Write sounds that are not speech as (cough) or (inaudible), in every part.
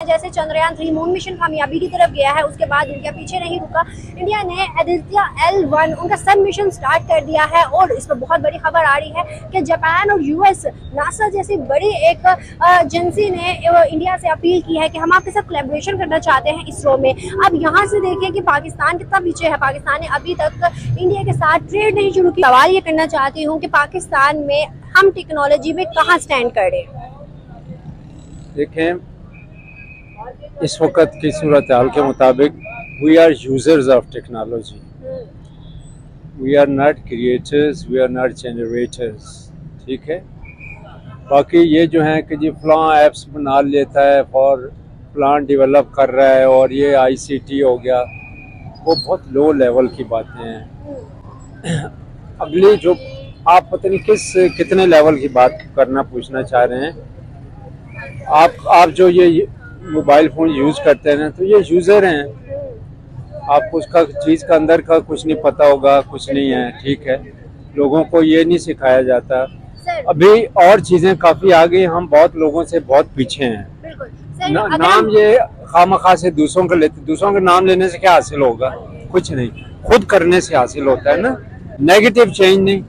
जैसे Chandrayaan three moon mission कामयाबी की तरफ़ गया है, उसके बाद इंडिया पीछे नहीं रुका। इंडिया ने आदित्य एल वन, उनका सन मिशन स्टार्ट कर दिया है और इस पर बहुत बड़ी खबर आ रही है कि जापान और यूएस नासा जैसी बड़ी एक एजेंसी ने इंडिया से अपील की है कि हम आपके साथ कोलेबोरेशन करना चाहते हैं इसरो में। अब यहाँ से देखिए कि पाकिस्तान कितना पीछे है। पाकिस्तान ने अभी तक इंडिया के साथ ट्रेड नहीं शुरू की। सवाल ये करना चाहती हूँ कि पाकिस्तान में हम टेक्नोलॉजी में कहाँ स्टैंड करें देखें इस वक्त की सूरत हाल के मुताबिक we are users of technology we are not creators we are not generators ठीक है? बाकी ये जो है कि जी फलां ऐप्स बना लेता है, और प्लान डेवलप कर रहा है, और ये आईसीटी हो गया, वो बहुत लो लेवल की बातें हैं। (clears throat) अगली जो आप पता नहीं किस, कितने लेवल की बात करना पूछना चाह रहे हैं। आप आप जो ये मोबाइल फ़ोन यूज़ करते हैं तो ये यूज़र हैं। आपको उसका चीज़ का अंदर का कुछ नहीं पता होगा कुछ नहीं है ठीक है। लोगों को ये नहीं सिखाया जाता। अभी और चीज़ें काफ़ी आ गई हम बहुत लोगों से बहुत पीछे हैं। ना, नाम ये खाम खा से दूसरों का लेते दूसरों का नाम लेने से क्या हासिल होगा? कुछ नहीं। खुद करने से हासिल होता है ना। नेगेटिव चेंज नहीं।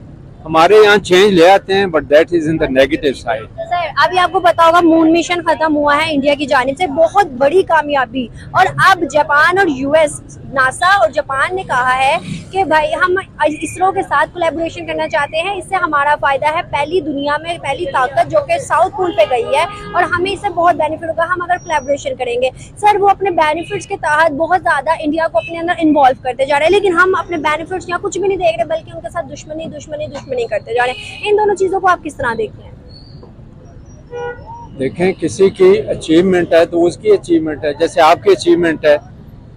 हमारे यहाँ चेंज ले आते हैं but that is in the negative side अभी आपको पता होगा मून मिशन खत्म हुआ है इंडिया की जानब से। बहुत बड़ी कामयाबी। और अब जापान और यूएस नासा और जापान ने कहा है कि भाई, हम इसरो के साथ कोलेबोरेशन करना चाहते हैं। इससे हमारा फ़ायदा है, पहली दुनिया में पहली ताकत जो कि साउथ पोल पे गई है। और हमें इससे बहुत बेनिफिट होगा, हम अगर कोलेबोरेशन करेंगे। सर वो अपने बेनिफिट्स के तहत बहुत ज़्यादा इंडिया को अपने अंदर इन्वॉल्व करते जा रहे हैं। लेकिन हम अपने बेनिफिट्स यहाँ कुछ भी नहीं देख रहे, बल्कि उनके साथ दुश्मनी दुश्मनी दुश्मनी करते जा रहे हैं। इन दोनों चीज़ों को आप किस तरह देखते हैं? देखें किसी की अचीवमेंट है तो उसकी अचीवमेंट है। जैसे आपकी अचीवमेंट है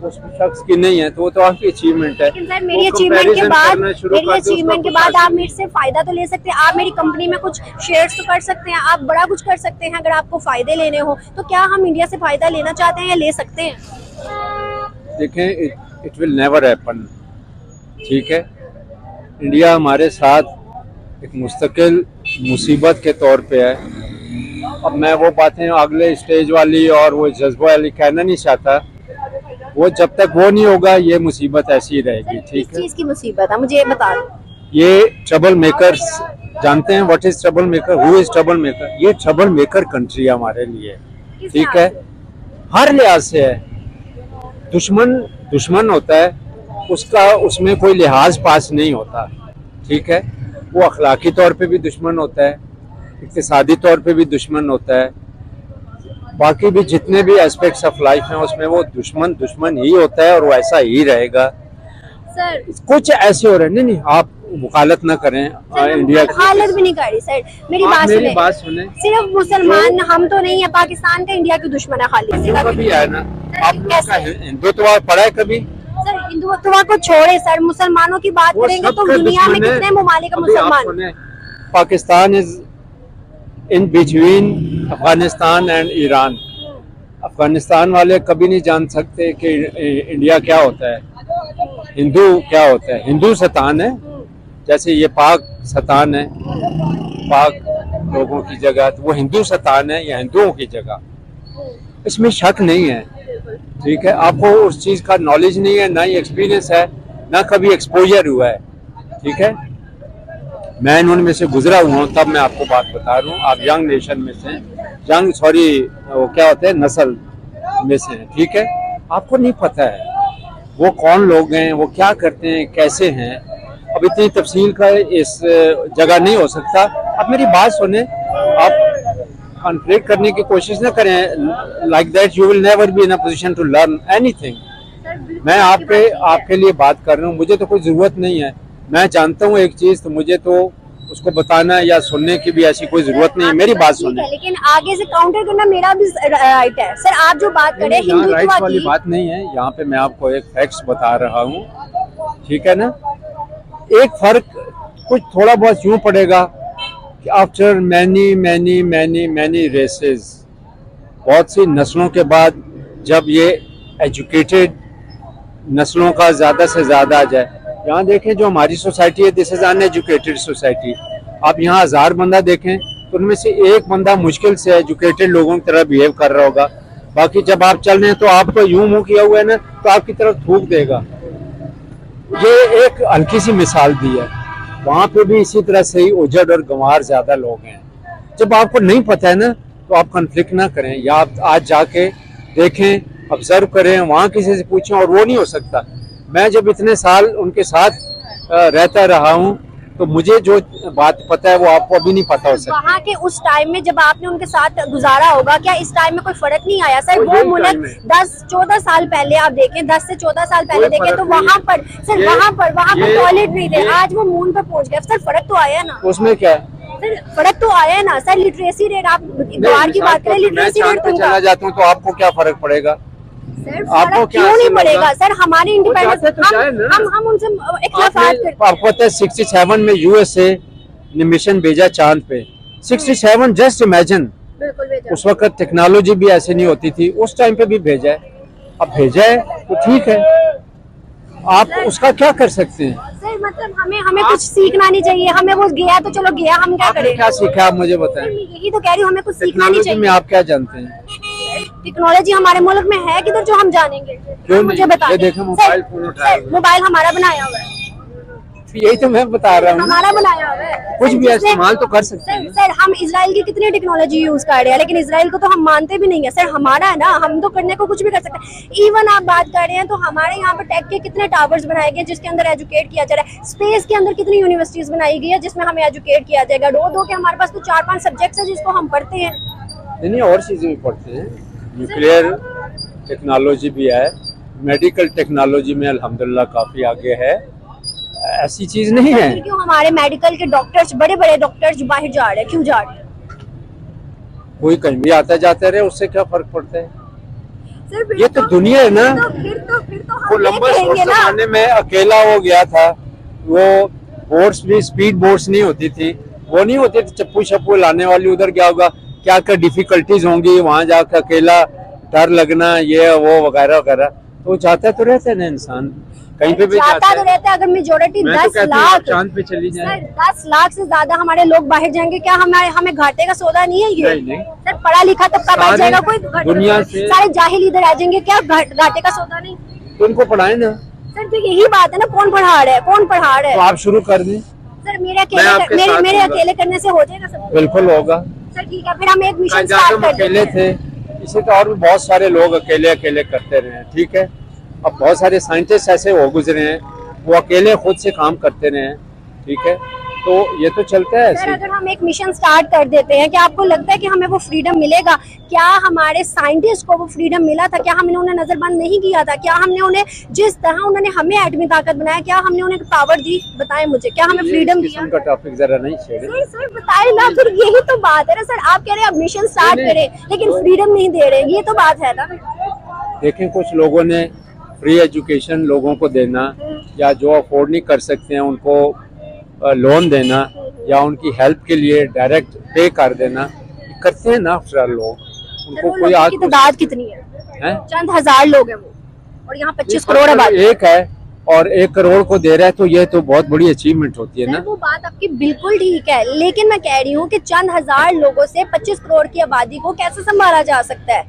उस शख्स की नहीं है तो वो तो आपकी अचीवमेंट है। सर मेरी अचीवमेंट के बाद मेरी अचीवमेंट के बाद आप मेरे से फ़ायदा तो ले सकते हैं आप मेरी कंपनी में कुछ शेयर्स तो कर सकते हैं आप बड़ा कुछ कर सकते हैं अगर आपको फ़ायदे लेने हो तो क्या हम इंडिया से फ़ायदा लेना चाहते हैं या ले सकते हैं? देखें इट विल नेवर हैपन ठीक है? इंडिया हमारे साथ एक मुस्तकिल मुसीबत के तौर पे है। अब मैं वो बातें अगले स्टेज वाली और वो जज्बा वाली कहना नहीं चाहता। वो जब तक वो नहीं होगा ये मुसीबत ऐसी रहेगी ठीक है? चीज़ की मुसीबत है? मुझे बता ये ट्रबल मेकर्स जानते हैं what is trouble maker who is trouble maker ये ट्रबल मेकर कंट्री है हमारे लिए ठीक है? हर लिहाज से है। दुश्मन दुश्मन होता है उसका उसमें कोई लिहाज पास नहीं होता ठीक है? वो अखलाकी तौर पे भी दुश्मन होता है। इकतसादी तौर पे भी दुश्मन होता है। बाकी भी जितने भी एस्पेक्ट्स ऑफ़ लाइफ हैं उसमें वो दुश्मन दुश्मन ही होता है और वो ऐसा ही रहेगा। सर कुछ ऐसे हो रहे नहीं नहीं आप वकालत ना करें इंडिया की हालत भी नहीं कर रही सर मेरी बात सुने। बात सुने। सिर्फ़ मुसलमान हम तो नहीं है पाकिस्तान का इंडिया की दुश्मन है खाली। कभी है ना। आप हिंदुत्व पढ़ा है कभी? सर हिंदुत्व को छोड़े सर मुसलमानों की बात करेंगे तो दुनिया में कितने ममालिक मुसलमान? Pakistan is in between Afghanistan and Iran Afghanistan वाले कभी नहीं जान सकते कि इंडिया क्या होता है। हिंदू क्या होता है। हिंदू सतान है। जैसे ये पाक सतान है। पाक लोगों की जगह तो वो हिंदू सतान है या हिंदुओं की जगह। इसमें शक नहीं है। ठीक है? आपको उस चीज़ का नॉलेज नहीं है, ना ही एक्सपीरियंस है, ना कभी एक्सपोजर हुआ है। ठीक है? मैं इन उनमें से गुजरा हुआ हूँ, तब मैं आपको बात बता रहा हूँ। आप यंग नेशन में से यंग सॉरी वो क्या होते हैं, नस्ल में से ठीक है? आपको नहीं पता है, वो कौन लोग हैं, वो क्या करते हैं, कैसे हैं? अब इतनी तफसील का इस जगह नहीं हो सकता। आप मेरी बात सुने। आप कॉन्फ्लिक्ट करने की कोशिश ना करें। Like that you will never be in a position to learn anything मैं आपके आपके लिए बात कर रहा हूँ। मुझे तो कोई ज़रूरत नहीं है। मैं जानता हूँ एक चीज़ तो मुझे तो उसको बताना या सुनने की भी ऐसी कोई ज़रूरत नहीं है मेरी बात ठीक सुने है, लेकिन आगे से काउंटर करना मेरा भी राइट है। सर आप जो बात करें हिंदुत्व वाली बात नहीं है यहाँ पे मैं आपको एक फैक्ट्स बता रहा हूँ। ठीक है ना? एक फ़र्क कुछ थोड़ा बहुत यूँ पड़ेगा कि after many many many many races बहुत सी नस्लों के बाद जब ये एजुकेटेड नस्लों का ज़्यादा से ज़्यादा आ जाए यहाँ देखें जो हमारी सोसाइटी है this is uneducated society आप यहाँ हज़ार बंदा देखें तो उनमें से एक बंदा मुश्किल से एजुकेटेड लोगों की तरह बिहेव कर रहा होगा। बाकी जब आप चल रहे हैं तो आपको यूँ मुँह किया हुआ है ना तो आपकी तरफ़ थूक देगा। ये एक हल्की सी मिसाल दी है। वहाँ पे भी इसी तरह से ही उजड़ और गंवार ज़्यादा लोग हैं। जब आपको नहीं पता है ना तो आप कन्फ्लिक्ट ना करें, या आप आज जाके देखें ऑब्ज़र्व करें, वहाँ किसी से पूछें, और वो नहीं हो सकता। मैं जब इतने साल उनके साथ रहता रहा हूँ तो मुझे जो बात पता है वो आपको अभी नहीं पता हो सकता। वहाँ के उस टाइम में जब आपने उनके साथ गुजारा होगा क्या इस टाइम में कोई फ़र्क नहीं आया? सर वो मुल्क दस चौदह साल पहले आप देखें दस से चौदह साल पहले देखें तो वहाँ पर सर वहाँ पर वहाँ पर टॉयलेट नहीं थे। आज वो मून पर पहुँच गए। सर फ़र्क तो आया ना। उसमें क्या? है सर फ़र्क तो आया है ना। सर लिटरेसी रेट आप की बात करें लिटरेसी रेट चला जाता हूँ तो आपको क्या फ़र्क पड़ेगा? आपको क्यों नहीं पड़ेगा? सर हमारी इंडिपेंडेंस हम हम हम उनसे करते आपको पता है सिक्सटी सेवन में यूएसए ने मिशन भेजा चाँद पे। सिक्सटी सेवन जस्ट इमेजिन उस वक्त टेक्नोलॉजी भी ऐसे नहीं होती थी। उस टाइम पे भी भेजा है। अब भेजा है तो ठीक है। आप उसका क्या कर सकते हैं? सर मतलब हमें हमें कुछ सीखना नहीं चाहिए। हमें वो गया तो चलो गया हम क्या करें? क्या सीखा? आप मुझे बताएँ। यही तो कह रही हूँ हमें कुछ सीखना नहीं चाहिए। आप क्या जानते हैं? टेक्नोलॉजी हमारे मुल्क में है किधर जो हम जानेंगे? क्यों मुझे नहीं? बता ये दें। मोबाइल हमारा बनाया हुआ है। यही तो मैं बता रहा हूँ। हमारा बनाया हुआ है। कुछ भी इस्तेमाल तो कर सकते हैं। सर हम इसराइल की कितनी टेक्नोलॉजी यूज़ कर रहे हैं लेकिन इसराइल को तो हम मानते भी नहीं है। सर हमारा है ना हम तो करने को कुछ भी कर सकते हैं। इवन आप बात कर रहे हैं तो हमारे यहाँ पर टेक के कितने टावर्स बनाए गए जिसके अंदर एजुकेट किया जा रहा है? स्पेस के अंदर कितनी यूनिवर्सिटीज बनाई गई है जिसमें हमें एजुकेट किया जाएगा? दो दो के हमारे पास तो चार पाँच सब्जेक्ट है जिसको हम पढ़ते हैं। नहीं और चीज़ें भी पढ़ते हैं। न्यूक्लियर टेक्नोलॉजी भी है। मेडिकल टेक्नोलॉजी में अल्हम्दुलिल्लाह काफ़ी आगे है। ऐसी चीज़ नहीं है। क्यों? हमारे मेडिकल के डॉक्टर्स बड़े बड़े डॉक्टर्स बाहर जा रहे हैं। क्यों जा रहे हैं? कोई कहीं भी आता जाते रहे उससे क्या फ़र्क पड़ता है? ये तो दुनिया है ना। तो फिर तो फिर तो कहेंगे ना। जमाने में अकेला हो गया था। वो बोट्स भी स्पीड बोट्स नहीं होती थी। वो नहीं होती थी चप्पू शप्पू लाने वाली उधर क्या होगा? क्या क्या डिफिकल्टीज होंगी वहाँ जाकर अकेला डर लगना ये वो वगैरह वगैरह। तो चाहता तो रहता है ना इंसान। कहीं पे भी जाता तो रहता है अगर मेजोरिटी तो दस आप लाख चाँद पे चली जाए। दस लाख से ज़्यादा हमारे लोग बाहर जाएँगे क्या हमारे हमें घाटे का सौदा नहीं है ये? नहीं, नहीं। सर पढ़ा लिखा तबका बढ़ सारे जाएगा कोई? दुनिया से- सारे जाहिल इधर आ जाएँगे क्या घाटे का सौदा नहीं? तो उनको पढ़ाए ना। सर तो यही बात है ना कौन पढ़ा रहा है? कौन पढ़ा रहा तो है आप शुरू कर दें। सर मेरे अकेले मेरे। अकेले करने से हो जाएगा सब बिल्कुल होगा। सर ठीक है फिर हम एक मिशन स्टार्ट कर अकेले थे इसे तो और भी बहुत सारे लोग अकेले अकेले करते रहे हैं ठीक है? अब बहुत सारे साइंटिस्ट ऐसे हो गुजरे हैं वो अकेले खुद से काम करते रहे हैं ठीक है? तो ये तो चलता है सर अगर हम एक मिशन स्टार्ट कर देते हैं क्या आपको लगता है कि हमें वो फ्रीडम मिलेगा? क्या हमारे साइंटिस्ट को वो फ्रीडम मिला था? क्या हमने उन्हें नजरबंद नहीं किया था? क्या हमने उन्हें जिस तरह उन्होंने हमें एटमी ताकत बनाया क्या हमने उन्हें पावर दी? बताए मुझे क्या हमें फ्रीडम दिया का टॉपिक जरा नहीं सर सर बताए ना फिर यही तो बात है ना सर आप कह रहे हैं मिशन स्टार्ट। करें लेकिन फ्रीडम नहीं दे रहे ये तो बात है ना। देखें कुछ लोगों ने फ्री एजुकेशन लोगों को देना या जो अफोर्ड नहीं कर सकते हैं उनको लोन देना या उनकी हेल्प के लिए डायरेक्ट पे कर देना करते हैं ना अफसर लोग। उनको कोई आज तादाद कितनी है? है? चंद हज़ार लोग हैं वो और यहाँ पच्चीस करोड़ आबादी एक है और एक करोड़ को दे रहा है तो ये तो बहुत बड़ी अचीवमेंट होती है ना। वो बात आपकी बिल्कुल ठीक है लेकिन मैं कह रही हूँ कि चंद हज़ार लोगों से 25 करोड़ की आबादी को कैसे संभाला जा सकता है?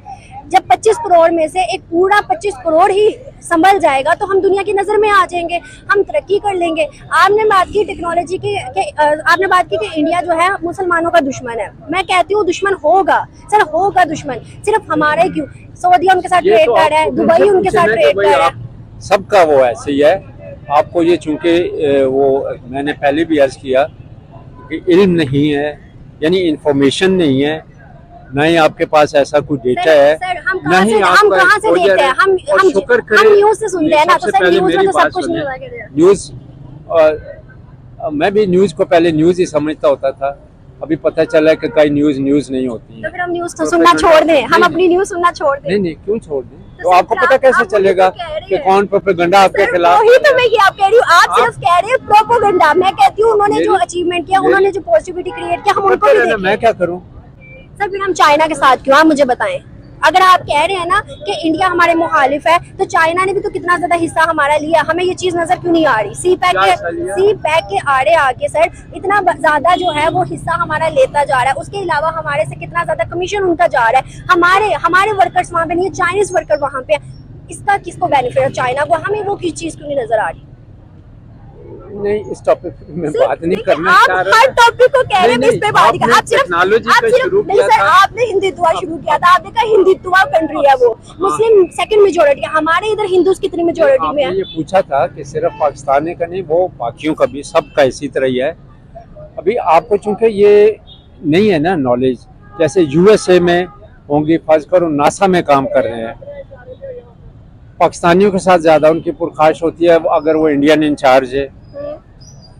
जब 25 करोड़ में से एक पूरा 25 करोड़ ही संभल जाएगा तो हम दुनिया की नज़र में आ जाएँगे हम तरक्की कर लेंगे। आपने बात की टेक्नोलॉजी की कि, आपने बात की कि इंडिया जो है मुसलमानों का दुश्मन है। मैं कहती हूँ दुश्मन होगा सर होगा दुश्मन सिर्फ़ हमारा क्यों? सऊदिया उनके साथ ट्रेड तो कर रहा है दुबई उनके साथ ट्रेड कर रहा है। सबका वो ऐसे ही है। आपको ये चूँकि वो मैंने पहले भी अर्ज़ किया कि इल्म नहीं है यानी इंफॉर्मेशन नहीं है ना ही आपके पास ऐसा कुछ डेटा है? सर हम ना ही हम कहाँ से exposure हैं? हम हम शुक्र करें न्यूज़ से सुनते हैं ना तो सर न्यूज़ में तो सब कुछ है न्यूज़ मैं भी न्यूज़ को पहले न्यूज़ ही समझता होता था। अभी पता चला है कि कई न्यूज़ न्यूज़ नहीं होती तो है फिर हम न्यूज़ तो तो सुनना छोड़ दें। नहीं, हम नहीं। अपनी न्यूज़ सुनना छोड़ दें। नहीं नहीं क्यों छोड़ दें? तो तो आपको पता कैसे आप चलेगा तो कि कौन प्रोपेगेंडा आपके खिलाफ वही तो मैं ये आप कह रही हूँ आप आप- सिर्फ़ कह रहे हैं प्रोपोगंडा मैं कहती हूँ उन्होंने जो अचीवमेंट किया उन्होंने जो पॉजिटिविटी क्रिएट किया हम उनको मैं क्या करूँ? सर फिर हम चाइना के साथ क्यों? आप मुझे बताएँ। अगर आप कह रहे हैं ना कि इंडिया हमारे मुखालिफ है तो चाइना ने भी तो कितना ज़्यादा हिस्सा हमारा लिया। हमें ये चीज़ नज़र क्यों नहीं आ रही? सी पैक के सी पैक के आड़े आके सर इतना ज़्यादा जो है वो हिस्सा हमारा लेता जा रहा है। उसके अलावा हमारे से कितना ज़्यादा कमीशन उनका जा रहा है। हमारे हमारे वर्कर्स वहाँ पे नहीं है चाइनीज़ वर्कर वहाँ पे है। इसका किसको बेनिफिट है? चाइना को? हमें वो किस चीज़ क्यों नहीं नज़र आ रही? नहीं इस टॉपिक मैं बात नहीं करना आप चाह हर टॉपिक को कह रहे हैं इस पे बात कर आप आप पे शुरू किया था। आपने हिंदुत्व शुरू किया था। आपने कहा हिंदुत्व कंट्री है वो। मुस्लिम सेकंड मेजोरिटी हमारे इधर हिंदूज कितनी मेजोरिटी में है? ये पूछा था कि सिर्फ़ पाकिस्तानी का नहीं वो बाकियों का भी सबका इसी तरह ही है। अभी आपको चूँकि ये नहीं है ना नॉलेज जैसे यूएसए में होंगी फ़र्ज़ करो नासा में काम कर रहे हैं। पाकिस्तानियों के साथ ज़्यादा उनकी पुरखाश होती है अगर वो इंडियन इंचार्ज है।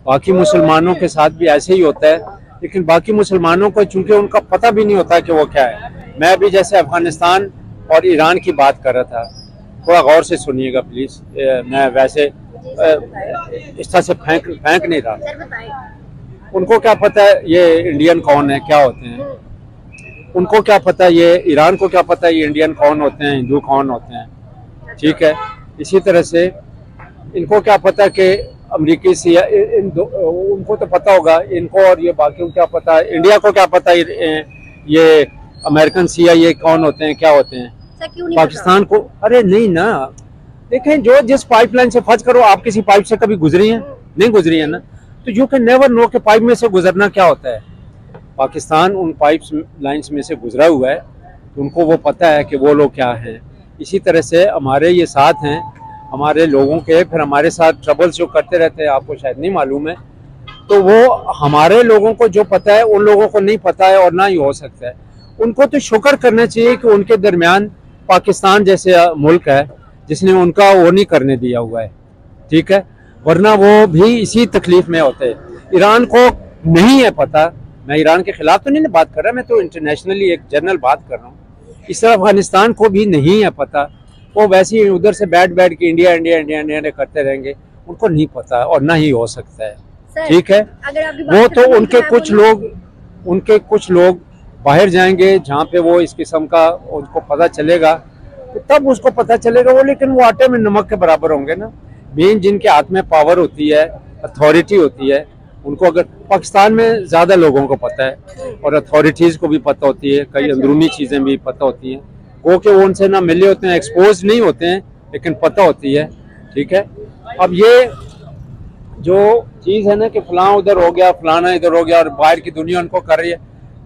बाकी मुसलमानों के साथ भी ऐसे ही होता है, लेकिन बाकी मुसलमानों को चूँकि उनका पता भी नहीं होता कि वो क्या है। मैं अभी जैसे अफ़गानिस्तान और ईरान की बात कर रहा था, थोड़ा गौर से सुनिएगा प्लीज़ मैं वैसे इस तरह से फेंक फेंक नहीं रहा। उनको क्या पता है ये इंडियन कौन है, क्या होते हैं? उनको क्या पता है ये ईरान को क्या पता है ये इंडियन कौन होते हैं, हिंदू कौन होते हैं? ठीक है, इसी तरह से इनको क्या पता कि अमेरिकी सिया इन दो, उनको तो पता होगा इनको और ये बाकियों को क्या पता है इंडिया को क्या पता है ये, अमेरिकन सिया ये कौन होते हैं क्या होते हैं? पाकिस्तान को अरे नहीं ना देखें जो जिस पाइपलाइन से फ़र्ज़ करो आप किसी पाइप से कभी गुजरी हैं? नहीं गुजरी है ना? तो यू कैन नेवर नो कि पाइप में से गुजरना क्या होता है। पाकिस्तान उन पाइप लाइंस में से गुजरा हुआ है तो उनको वो पता है कि वो लोग क्या हैं। इसी तरह से हमारे ये साथ हैं हमारे लोगों के, फिर हमारे साथ ट्रबल्स जो करते रहते हैं, आपको शायद नहीं मालूम है। तो वो हमारे लोगों को जो पता है, उन लोगों को नहीं पता है और ना ही हो सकता है। उनको तो शुक्र करना चाहिए कि उनके दरमियान पाकिस्तान जैसे मुल्क है, जिसने उनका वो नहीं करने दिया हुआ है। ठीक है? वरना वो भी इसी तकलीफ़ में होते हैं। ईरान को नहीं है पता। मैं ईरान के खिलाफ तो नहीं ना बात कर रहा, मैं तो इंटरनेशनली एक जनरल बात कर रहा हूँ। इस तरह अफ़गानिस्तान को भी नहीं है पता। वो वैसे ही उधर से बैठ बैठ के इंडिया इंडिया इंडिया इंडिया करते रहेंगे। उनको नहीं पता और ना ही हो सकता है। ठीक है? वो तो उनके कुछ लोग उनके कुछ लोग बाहर जाएँगे जहाँ पे वो इस किस्म का उनको पता चलेगा। तो तब उसको पता चलेगा वो लेकिन वो आटे में नमक के बराबर होंगे ना। मेन जिनके हाथ में पावर होती है अथॉरिटी होती है उनको अगर पाकिस्तान में ज़्यादा लोगों को पता है और अथॉरिटीज को भी पता होती है कई अंदरूनी चीज़ें भी पता होती हैं। वो के वो उनसे ना मिले होते हैं एक्सपोज नहीं होते हैं, लेकिन पता होती है, ठीक है? अब ये जो चीज़ है ना कि फला उधर हो गया, फलाना इधर हो गया और बाहर की दुनिया उनको कर रही है,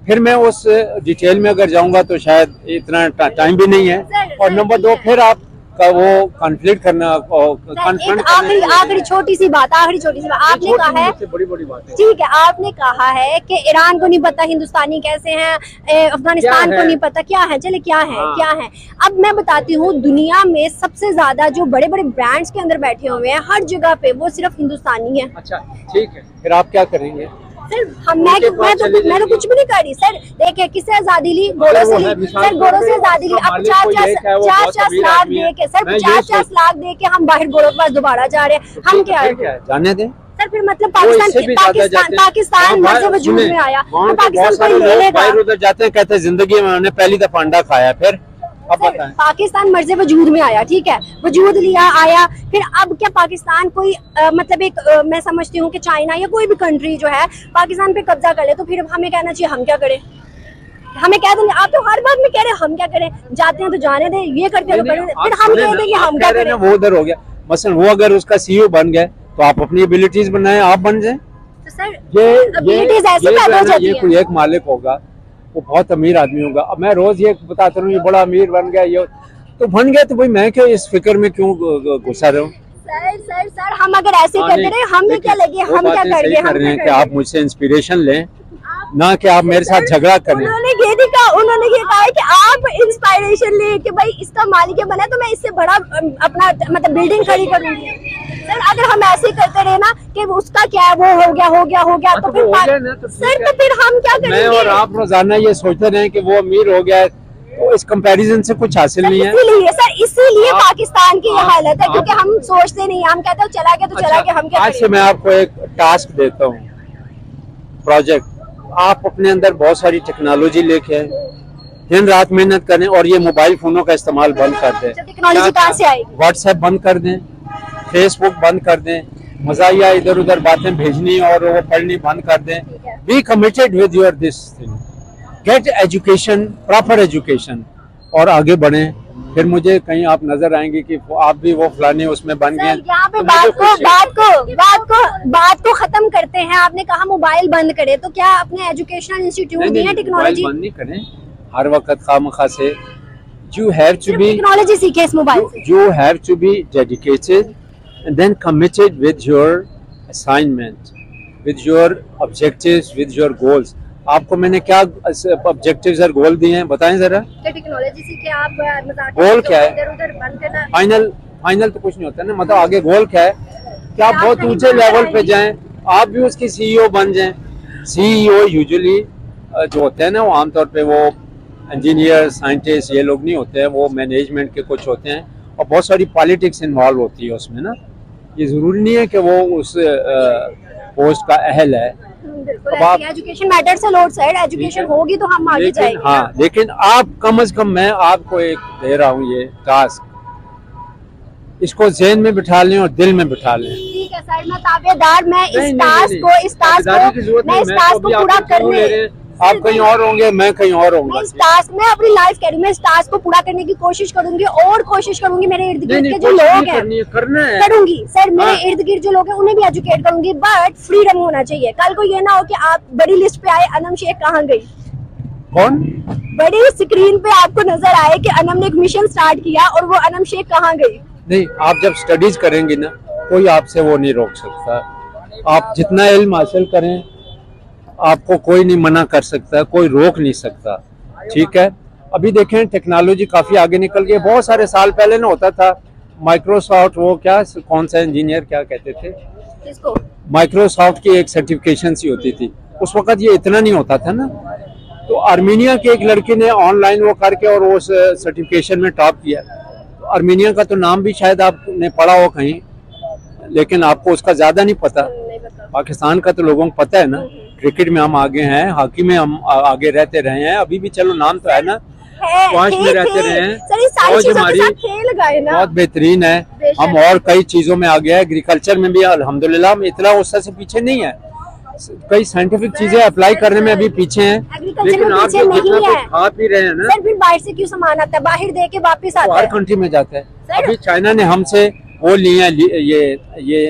फिर मैं उस डिटेल में अगर जाऊँगा तो शायद इतना टाइम भी नहीं है। और नंबर दो, फिर आप का वो कॉन्फ्लिक्ट करना आखिरी आखिरी छोटी सी बात आखिरी छोटी सी बात। आपने कहा है बड़ी बड़ी बात है। ठीक है आपने कहा है कि ईरान को नहीं पता हिंदुस्तानी कैसे हैं अफ़गानिस्तान को नहीं पता क्या है? चले क्या है? हाँ। क्या है? अब मैं बताती हूँ दुनिया में सबसे ज़्यादा जो बड़े बड़े ब्रांड्स के अंदर बैठे हुए हैं हर जगह पे वो सिर्फ़ हिंदुस्तानी है। अच्छा ठीक है। फिर आप क्या करेंगे? सर हम मैं मैं तो मैं तो कुछ भी नहीं कर। रही सर देखिए किससे आज़ादी ली? घोड़ों से ली सर घोड़ों से आज़ादी ली। अब पचास बहुत पचास अमीर लाख दे के सर पचास पचास लाख दे के हम बाहर घोड़ों के पास दोबारा जा रहे हैं। हम क्या है जाने दें। सर फिर मतलब पाकिस्तान पाकिस्तान पाकिस्तान मर्ज वजूद में आया। तो पाकिस्तान कोई ले लेगा उधर जाते हैं कहते हैं ज़िंदगी में मैंने पहली दफ़ा अंडा खाया फिर अब सर, बताएँ पाकिस्तान मर्ज वजूद में आया ठीक है? वजूद लिया आया फिर अब क्या पाकिस्तान कोई अ, मतलब एक अ, मैं समझती हूँ कि चाइना या कोई भी कंट्री जो है पाकिस्तान पे कब्जा कर ले तो फिर हमें कहना चाहिए हम क्या करें? हमें कह देंगे आप तो हर बात में कह रहे हैं हम क्या करें? जाते हैं तो जाने दें ये करते हैं तो फिर हम कह दें कि हम क्या करें? वो उधर हो गया। मसलन वो अगर उसका सीईओ बन गए तो आप अपनी एबिलिटीज बनाए आप बन जाए। तो सर ये ये ये ना, जाती ये कोई एक मालिक होगा वो बहुत अमीर आदमी होगा। अब मैं रोज ये बताता हूँ ये बड़ा अमीर बन गया ये तो बन गया तो भाई मैं क्यों इस फ़िक्र में क्यों घुसा रहा? हूँ सर सर सर हम अगर ऐसे हाँ, करते रहे हमें क्या लगे हम क्या कर रहे हैं कि आप मुझसे इंस्पिरेशन लें ना कि आप मेरे साथ झगड़ा करें। उन्होंने ये भी कहा उन्होंने ये कहा कि आप इंस्पायरेशन ले कि भाई इसका मालिक बना तो मैं इससे बड़ा अपना मतलब बिल्डिंग खड़ी करूँगी। सर अगर हम ऐसे करते रहे ना कि उसका क्या है वो हो गया हो गया हो गया हाँ, तो तो फिर तो सर तो फिर हम क्या मैं और आप रोज़ाना ये सोचते रहे कि वो अमीर हो गया है तो इस कंपैरिजन से कुछ हासिल नहीं है। इसीलिए सर इसीलिए पाकिस्तान की ये हालत है क्योंकि हम सोचते नहीं हम कहते हैं चला गया तो चला गया हम क्या अच्छा, आज से मैं आपको एक टास्क देता हूँ। प्रोजेक्ट आप अपने अंदर बहुत सारी टेक्नोलॉजी लेके आए। दिन रात मेहनत करें और ये मोबाइल फोनों का इस्तेमाल बंद कर दें। अच्छा, टेक्नोलॉजी कहाँ से आएगी? व्हाट्सएप बंद कर दें। फेसबुक बंद कर दें मजाया इधर उधर बातें भेजनी और वो पढ़नी बंद कर दें। Be committed with your this thing get education proper education और आगे बढ़ें। फिर मुझे कहीं आप नज़र आएँगे कि आप भी वो फलाने उसमें बन गए। यहाँ पे तो बात को बात को बात को बात को खत्म करते हैं। आपने कहा मोबाइल बंद करे तो क्या अपने एजुकेशनल इंस्टीट्यूट नहीं, दिए टेक्नोलॉजी बंद नहीं करें। हर वक्त खामखा से। You have to be technology सीखे इस mobile you have to be dedicated and then committed with your assignment with your objectives with your goals. आपको मैंने क्या ऑब्जेक्टिव्स और गोल दिए हैं? बताएँ जरा। टेक्नोलॉजी सीखे आप अ, गोल क्या है? फाइनल फाइनल तो कुछ नहीं होता ना। मतलब आगे गोल क्या है? कि आप आप बहुत ऊँचे लेवल पे। जाएँ आप भी उसके सीईओ बन जाएँ। सीईओ यूजुअली जो होते हैं ना वो आमतौर पे वो इंजीनियर साइंटिस्ट ये लोग नहीं होते हैं। वो मैनेजमेंट के कुछ होते हैं। और बहुत सारी पॉलिटिक्स इन्वॉल्व होती है उसमें ना। ये ज़रूरी नहीं है कि वो उस पोस्ट का अहल है। अब आप- एजुकेशन मैटर से लोड साइड एजुकेशन होगी तो हम आगे लेकिन जाएँगे। हाँ लेकिन आप कम अज कम मैं आपको एक दे रहा हूँ ये टास्क इसको जेन में बिठा लें और दिल में बिठा लें। ठीक है सर मैं ताबेदार मैं इस टास्क को इस टास्क को मैं इस टास्क तो को पूरा करने? आप कहीं और होंगे मैं कहीं और मैं होऊँगा। इस टास्क में अपनी लाइफ कह रही मैं इस टास्क को पूरा करने की कोशिश करूँगी और कोशिश करूँगी मेरे इर्द गिर्द के जो लोग हैं। करना है करूँगी सर मेरे हाँ। इर्द गिर्द जो लोग हैं उन्हें भी एजुकेट करूँगी बट फ्रीडम होना चाहिए। कल को ये ना हो कि आप बड़ी लिस्ट पे आए अनम शेख कहाँ गई? कौन? बड़ी स्क्रीन पे आपको नज़र आए कि अनम ने एक मिशन स्टार्ट किया और वो अनम शेख कहाँ गई? नहीं आप जब स्टडीज़ करेंगे ना कोई आपसे वो नहीं रोक सकता। आप जितना इल्म हासिल करें आपको कोई नहीं मना कर सकता कोई रोक नहीं सकता। ठीक है? अभी देखें टेक्नोलॉजी काफ़ी आगे निकल गई। बहुत सारे साल पहले ना होता था माइक्रोसॉफ्ट वो क्या कौन सा इंजीनियर क्या कहते थे? माइक्रोसॉफ्ट की एक सर्टिफिकेशन सी होती थी। उस वक्त ये इतना नहीं होता था ना। तो आर्मीनिया के एक लड़के ने ऑनलाइन वो करके और उस सर्टिफिकेशन में टॉप किया। तो आर्मीनिया का तो नाम भी शायद आपने पढ़ा हो कहीं लेकिन आपको उसका ज़्यादा नहीं पता। पाकिस्तान का तो लोगों को पता है ना। क्रिकेट में हम आगे हैं हॉकी में हम आगे रहते रहे हैं। अभी भी चलो नाम तो है ना पाँच में रहते रहे हैं। फौज हमारी बहुत बेहतरीन है। हम और कई चीज़ों में आगे हैं। एग्रीकल्चर में भी अल्हम्दुलिल्लाह हम इतना उससे से पीछे नहीं है। कई साइंटिफिक चीज़ें अप्लाई करने में अभी पीछे हैं। लेकिन आप जो जितना कुछ है। खा पी रहे हैं ना। फिर बाहर से क्यों सामान आता है? बाहर दे के वापस वो आता हर कंट्री में जाता है। अभी चाइना ने हमसे वो लिए हैं ये ये